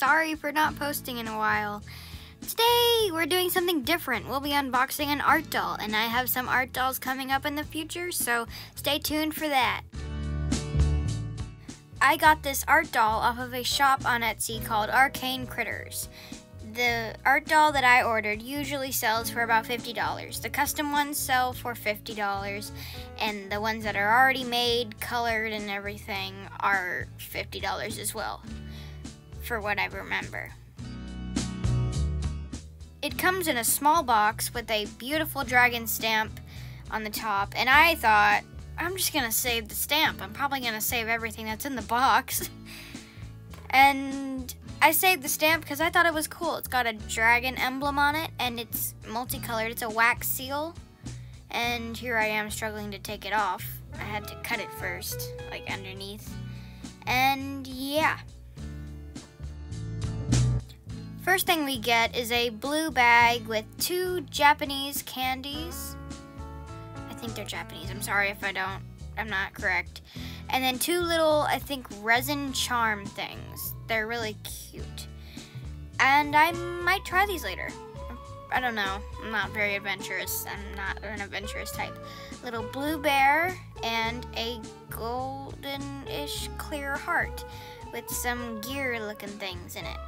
Sorry for not posting in a while. Today, we're doing something different. We'll be unboxing an art doll, and I have some art dolls coming up in the future, so stay tuned for that. I got this art doll off of a shop on Etsy called Arcane Critters. The art doll that I ordered usually sells for about $50. The custom ones sell for $50, and the ones that are already made, colored, and everything are $50 as well, for what I remember. It comes in a small box with a beautiful dragon stamp on the top, and I thought, I'm just gonna save the stamp. I'm probably gonna save everything that's in the box. and I saved the stamp because I thought it was cool. It's got a dragon emblem on it, and it's multicolored. It's a wax seal, and here I am struggling to take it off. I had to cut it first, like underneath. And yeah. First thing we get is a blue bag with two Japanese candies. I think they're Japanese. I'm sorry if I don't, I'm not correct. And then two little, I think, resin charm things. They're really cute. And I might try these later. I don't know. I'm not very adventurous. I'm not an adventurous type. Little blue bear and a golden-ish clear heart with some gear looking things in it.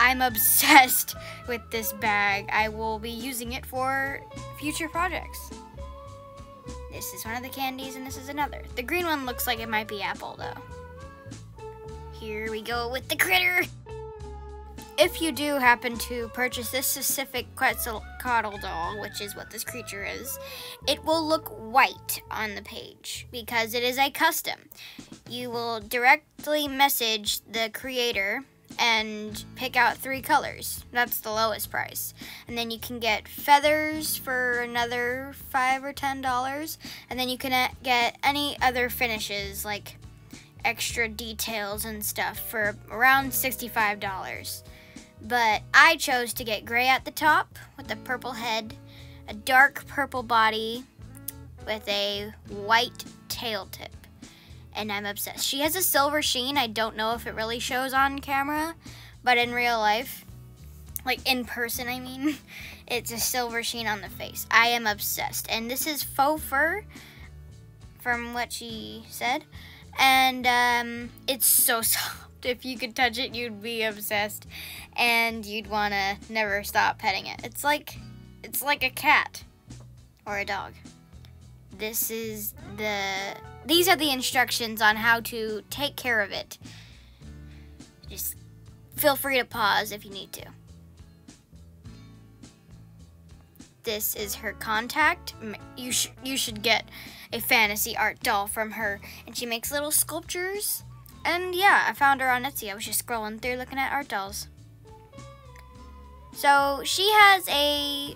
I'm obsessed with this bag. I will be using it for future projects. This is one of the candies and this is another. The green one looks like it might be apple though. Here we go with the critter. If you do happen to purchase this specific Quetzalcoatl doll, which is what this creature is, it will look white on the page because it is a custom. You will directly message the creator and pick out three colors. That's the lowest price. And then you can get feathers for another five or ten dollars. And then you can uh, get any other finishes like extra details and stuff for around $65. But I chose to get gray at the top with a purple head, a dark purple body with a white tail tip and I'm obsessed. She has a silver sheen. I don't know if it really shows on camera, but in real life, like in person, I mean, it's a silver sheen on the face. I am obsessed. And this is faux fur, from what she said. And um, it's so soft. If you could touch it, you'd be obsessed. And you'd want to never stop petting it. It's like, it's like a cat or a dog. This is the these are the instructions on how to take care of it. Just feel free to pause if you need to. This is her contact. You, sh you should get a fantasy art doll from her. And she makes little sculptures. And yeah, I found her on Etsy. I was just scrolling through looking at art dolls. So she has a,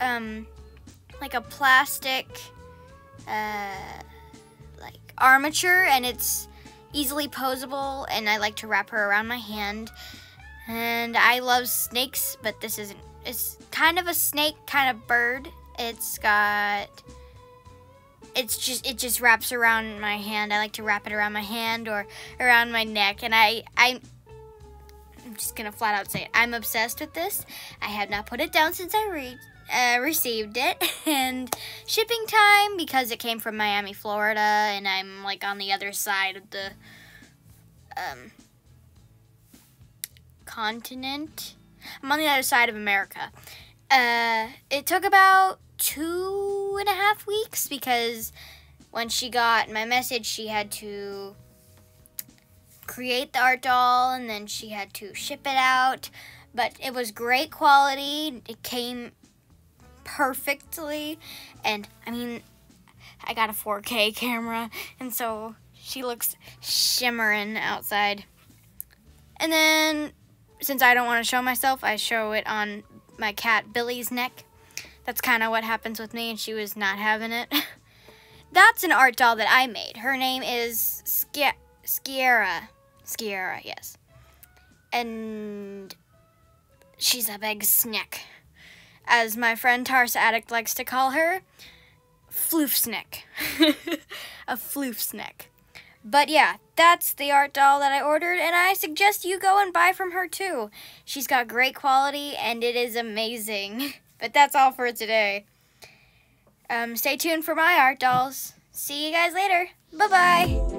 um, like a plastic, uh, armature and it's easily posable and I like to wrap her around my hand. And I love snakes, but this isn't, it's kind of a snake kind of bird. It's got, it's just, it just wraps around my hand. I like to wrap it around my hand or around my neck. And I, I, I'm just gonna flat out say it. I'm obsessed with this. I have not put it down since I read uh, received it and shipping time because it came from Miami, Florida and I'm like on the other side of the um, continent. I'm on the other side of America. Uh, it took about two and a half weeks because when she got my message, she had to create the art doll and then she had to ship it out. But it was great quality. It came perfectly. And I mean, I got a 4K camera, and so she looks shimmering outside. And then, since I don't want to show myself, I show it on my cat Billy's neck. That's kind of what happens with me, and she was not having it. That's an art doll that I made. Her name is Sk Skiera. Skiera, yes. And she's a big snack as my friend Tars Addict likes to call her, floofsnick. a floofsnick. But yeah, that's the art doll that I ordered, and I suggest you go and buy from her too. She's got great quality, and it is amazing. But that's all for today. Um, stay tuned for my art dolls. See you guys later. Bye-bye.